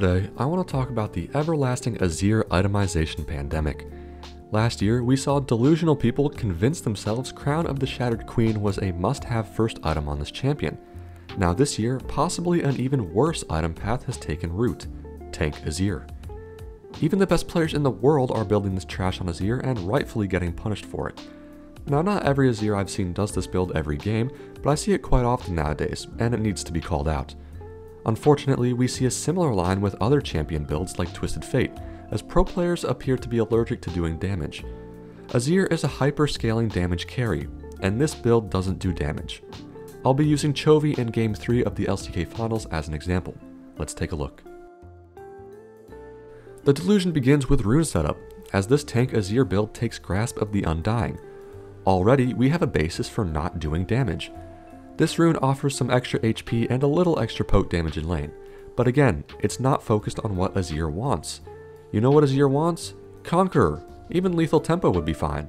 Today, I want to talk about the everlasting Azir itemization pandemic. Last year, we saw delusional people convince themselves Crown of the Shattered Queen was a must-have first item on this champion. Now this year, possibly an even worse item path has taken root, Tank Azir. Even the best players in the world are building this trash on Azir and rightfully getting punished for it. Now not every Azir I've seen does this build every game, but I see it quite often nowadays, and it needs to be called out. Unfortunately, we see a similar line with other champion builds like Twisted Fate, as pro players appear to be allergic to doing damage. Azir is a hyper-scaling damage carry, and this build doesn't do damage. I'll be using Chovy in Game 3 of the LCK Finals as an example. Let's take a look. The delusion begins with rune setup, as this tank Azir build takes grasp of the Undying. Already, we have a basis for not doing damage. This rune offers some extra HP and a little extra poke damage in lane, but again, it's not focused on what Azir wants. You know what Azir wants? Conqueror. Even Lethal Tempo would be fine.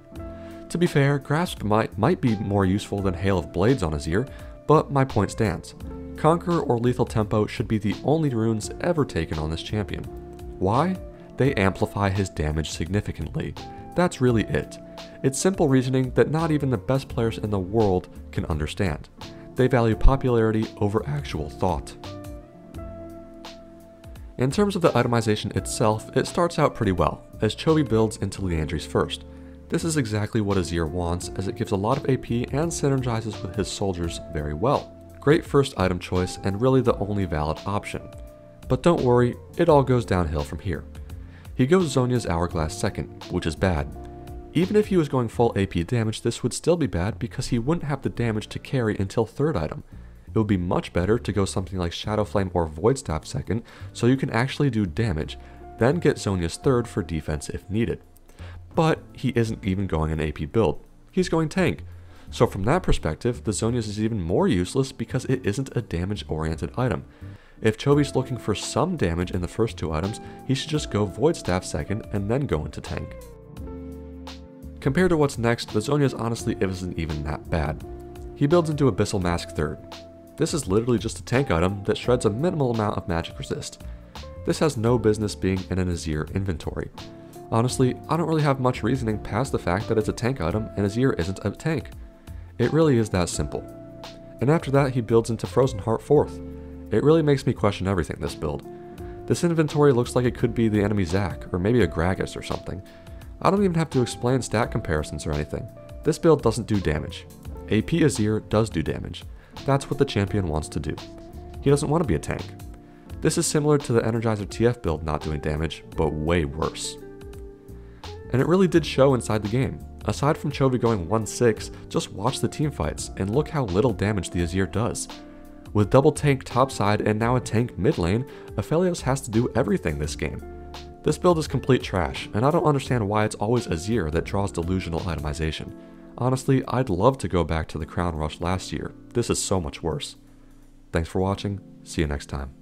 To be fair, Grasp might, might be more useful than Hail of Blades on Azir, but my point stands. Conqueror or Lethal Tempo should be the only runes ever taken on this champion. Why? They amplify his damage significantly. That's really it. It's simple reasoning that not even the best players in the world can understand. They value popularity over actual thought. In terms of the itemization itself, it starts out pretty well, as Chovy builds into Liandry's first. This is exactly what Azir wants, as it gives a lot of AP and synergizes with his soldiers very well. Great first item choice, and really the only valid option. But don't worry, it all goes downhill from here. He goes Zhonya's Hourglass second, which is bad, even if he was going full AP damage, this would still be bad because he wouldn't have the damage to carry until third item. It would be much better to go something like Shadow Flame or Void Staff second, so you can actually do damage, then get Zhonya's third for defense if needed. But he isn't even going an AP build, he's going tank. So from that perspective, the Zhonya's is even more useless because it isn't a damage oriented item. If Chovy's looking for some damage in the first two items, he should just go Void Staff second and then go into tank. Compared to what's next, the Zhonya's honestly isn't even that bad. He builds into Abyssal Mask 3rd. This is literally just a tank item that shreds a minimal amount of magic resist. This has no business being in an Azir inventory. Honestly, I don't really have much reasoning past the fact that it's a tank item and Azir isn't a tank. It really is that simple. And after that, he builds into Frozen Heart 4th. It really makes me question everything this build. This inventory looks like it could be the enemy Zac, or maybe a Gragas or something, I don't even have to explain stat comparisons or anything. This build doesn't do damage. AP Azir does do damage. That's what the champion wants to do. He doesn't want to be a tank. This is similar to the Energizer TF build not doing damage, but way worse. And it really did show inside the game. Aside from Chovy going 1-6, just watch the team fights and look how little damage the Azir does. With double tank topside and now a tank mid lane, Aphelios has to do everything this game. This build is complete trash, and I don't understand why it's always Azir that draws delusional itemization. Honestly, I'd love to go back to the Crown Rush last year. This is so much worse. Thanks for watching, see you next time.